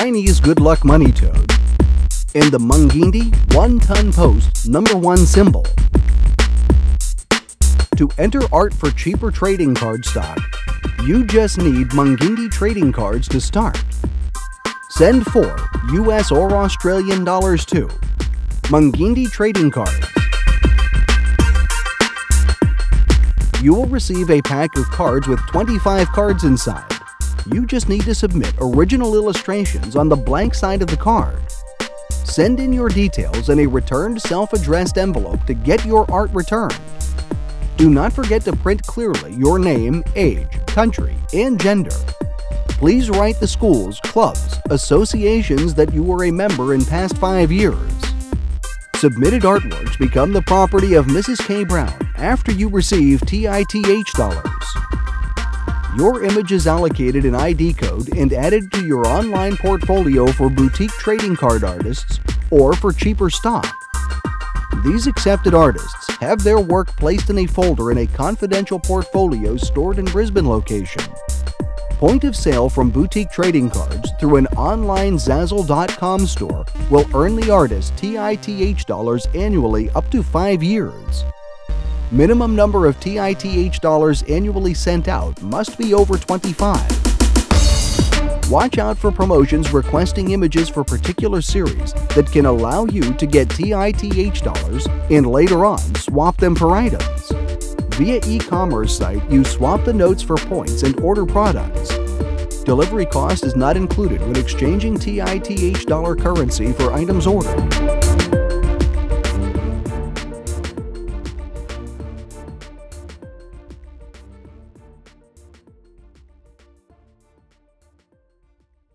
Chinese good luck money toad, and the Mungindi one-ton post number one symbol. To enter art for cheaper trading card stock, you just need Mungindi trading cards to start. Send 4 US or Australian dollars to Mungindi Trading Cards. You will receive a pack of cards with 25 cards inside. You just need to submit original illustrations on the blank side of the card. Send in your details in a returned self-addressed envelope to get your art returned. Do not forget to print clearly your name, age, country, and gender. Please write the schools, clubs, associations that you were a member in past five years. Submitted artworks become the property of Mrs. K. Brown after you receive TITH dollars. Your image is allocated an ID code and added to your online portfolio for boutique trading card artists or for cheaper stock. These accepted artists have their work placed in a folder in a confidential portfolio stored in Brisbane location. Point of sale from boutique trading cards through an online Zazzle.com store will earn the artist TITH dollars annually up to five years. Minimum number of TITH dollars annually sent out must be over 25. Watch out for promotions requesting images for particular series that can allow you to get TITH dollars and later on swap them for items. Via e-commerce site, you swap the notes for points and order products. Delivery cost is not included when exchanging TITH dollar currency for items ordered.